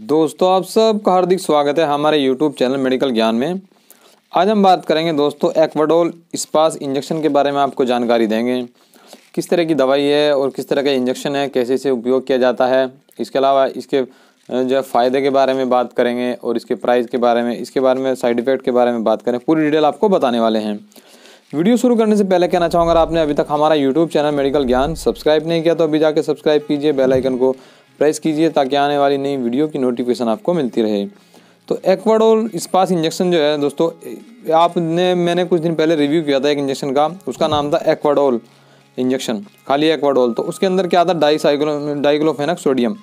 दोस्तों, आप सबका हार्दिक स्वागत है हमारे यूट्यूब चैनल मेडिकल ज्ञान में। आज हम बात करेंगे दोस्तों एक्वाडोल स्पास इंजेक्शन के बारे में आपको जानकारी देंगे। किस तरह की दवाई है और किस तरह का इंजेक्शन है, कैसे इसे उपयोग किया जाता है, इसके अलावा इसके जो फ़ायदे के बारे में बात करेंगे और इसके प्राइस के बारे में, इसके बारे में साइड इफ़ेक्ट के बारे में बात करें। पूरी डिटेल आपको बताने वाले हैं। वीडियो शुरू करने से पहले कहना चाहूँगा आपने अभी तक हमारा यूट्यूब चैनल मेडिकल ज्ञान सब्सक्राइब नहीं किया तो अभी जाके सब्सक्राइब कीजिए बेल आइकन को प्रेस कीजिए ताकि आने वाली नई वीडियो की नोटिफिकेशन आपको मिलती रहे। तो एक्वाडोल स्पास इंजेक्शन जो है, दोस्तों, आपने, मैंने कुछ दिन पहले रिव्यू किया था एक इंजेक्शन का, उसका नाम था एक्वाडोल इंजेक्शन खाली एक्वाडोल तो उसके अंदर क्या था? डाई साइक्लो डाइक्लोफेनक सोडियम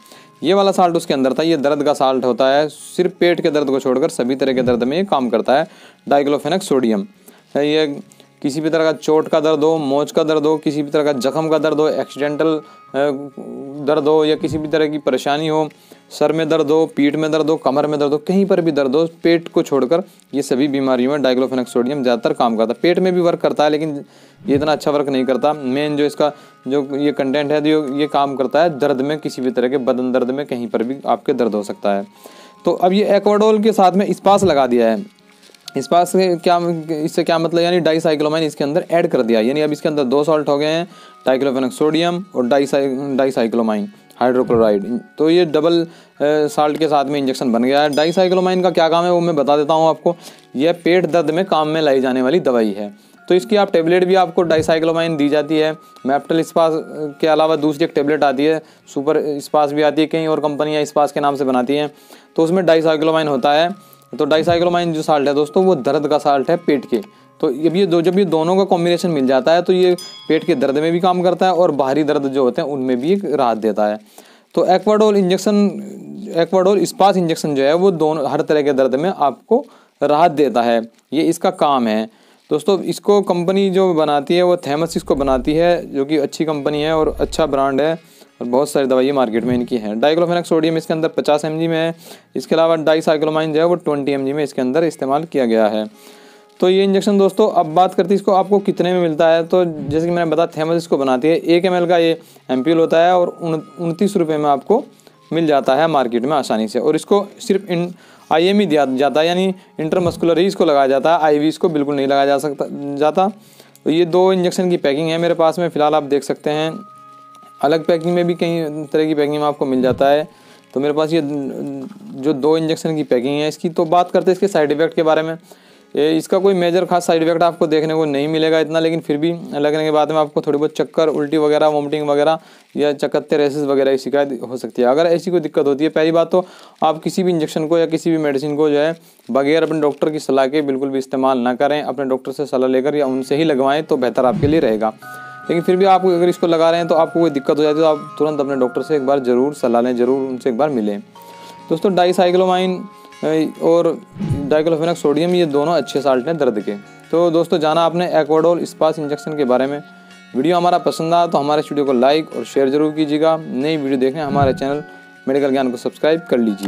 ये वाला साल्ट उसके अंदर था, ये दर्द का साल्ट होता है, सिर्फ़ पेट के दर्द को छोड़कर सभी तरह के दर्द में ये काम करता है डाइक्लोफेनक सोडियम ये किसी भी तरह का चोट का दर्द हो मोच का दर्द हो, किसी भी तरह का जख्म का दर्द हो एक्सीडेंटल दर्द हो या किसी भी तरह की परेशानी हो, सर में दर्द हो, पीठ में दर्द हो, कमर में दर्द हो, कहीं पर भी दर्द हो, पेट को छोड़कर ये सभी बीमारियों में डाइक्लोफेनक सोडियम ज़्यादातर काम करता है। पेट में भी वर्क करता है, लेकिन ये इतना अच्छा वर्क नहीं करता। मेन जो इसका, जो ये कंटेंट है, जो ये काम करता है, दर्द में किसी भी तरह के बदन दर्द में कहीं पर भी आपके दर्द हो सकता है। तो अब ये एक्वाडोल के साथ में इस्पास लगा दिया है। इस पास क्या, इससे क्या मतलब यानी डाई साइक्लोमाइन इसके अंदर ऐड कर दिया यानी अब इसके अंदर दो सॉल्ट हो गए हैं डाइक्लोफेनक सोडियम और डाई डाईसाइक्लोमाइन हाइड्रोक्लोराइड। तो ये डबल साल्ट के साथ में इंजेक्शन बन गया है। डाई साइक्लोमाइन का क्या काम है वो मैं बता देता हूँ आपको। यह पेट दर्द में काम में लाई जाने वाली दवाई है। तो इसकी आप टेबलेट भी आपको डाइसाइक्लोमाइन दी जाती है। मैप्टल इस्पास के अलावा दूसरी एक टेबलेट आती है। सुपर इस्पास भी आती है कई और कंपनियाँ इस्पास के नाम से बनाती हैं। तो उसमें डाइसाइक्लोमाइन होता है। तो डाइसाइक्लोमाइन जो साल्ट है दोस्तों, वो दर्द का साल्ट है पेट के। तो जब ये दो, जब ये दोनों का कॉम्बिनेशन मिल जाता है तो ये पेट के दर्द में भी काम करता है और बाहरी दर्द जो होते हैं, उनमें भी एक राहत देता है। तो एक्वाडोल इंजेक्शन एक्वाडोल स्पास इंजेक्शन जो है, वो दोनों, हर तरह के दर्द में आपको राहत देता है। ये इसका काम है। दोस्तों, इसको कंपनी जो बनाती है, वो थैमस इसको बनाती है, जो कि अच्छी कंपनी है और अच्छा ब्रांड है और बहुत सारी दवाइयाँ मार्केट में इनकी हैं। डाइक्लोफेनक सोडियम इसके अंदर पचास एम में है। इसके अलावा डाईसाइक्लोमाइन जो है, वो ट्वेंटी एम में इसके अंदर इस्तेमाल किया गया है। तो ये इंजेक्शन दोस्तों, अब बात करते हैं इसको आपको कितने में मिलता है। तो जैसे कि मैंने बताया थेमस इसको बनाती है। एक एमएल का ये एम्प्यूल होता है और उनतीस रुपये में आपको मिल जाता है मार्केट में आसानी से। और इसको सिर्फ़ इन आई एम ही दिया जाता है, यानी इंटरमस्कुलर ही इसको लगाया जाता है। आई इसको बिल्कुल नहीं लगाया जा सकता, जाता। तो ये दो इंजेक्शन की पैकिंग है मेरे पास में। फ़िलहाल आप देख सकते हैं, अलग पैकिंग में भी कई तरह की पैकिंग में आपको मिल जाता है। तो मेरे पास ये, जो दो इंजेक्शन की पैकिंग है, इसकी तो बात करते हैं इसके साइड इफ़ेक्ट के बारे में। इसका कोई मेजर खास साइड इफ़ेक्ट आपको देखने को नहीं मिलेगा इतना, लेकिन फिर भी लगने के बाद में आपको थोड़ी बहुत चक्कर, उल्टी वगैरह वोमिटिंग वगैरह या चक्कते रेसेस वगैरह की शिकायत हो सकती है। अगर ऐसी कोई दिक्कत होती है, पहली बात तो आप किसी भी इंजेक्शन को या किसी भी मेडिसिन को जो है, बगैर अपने डॉक्टर की सलाह के बिल्कुल भी इस्तेमाल ना करें। अपने डॉक्टर से सलाह लेकर या उनसे ही लगवाएँ तो बेहतर आपके लिए रहेगा। लेकिन फिर भी आप अगर इसको लगा रहे हैं तो आपको कोई दिक्कत हो जाती है तो आप तुरंत अपने डॉक्टर से एक बार ज़रूर सलाह लें, ज़रूर उनसे एक बार मिलें। दोस्तों डाईसाइक्लोमाइन और डाइक्लोफेनक सोडियम, ये दोनों अच्छे साल्ट हैं दर्द के। तो दोस्तों, जाना आपने एक्वाडोल स्पास इंजेक्शन के बारे में। वीडियो हमारा पसंद आया तो हमारे वीडियो को लाइक और शेयर ज़रूर कीजिएगा। नई वीडियो देखने हमारे चैनल मेडिकल ज्ञान को सब्सक्राइब कर लीजिए।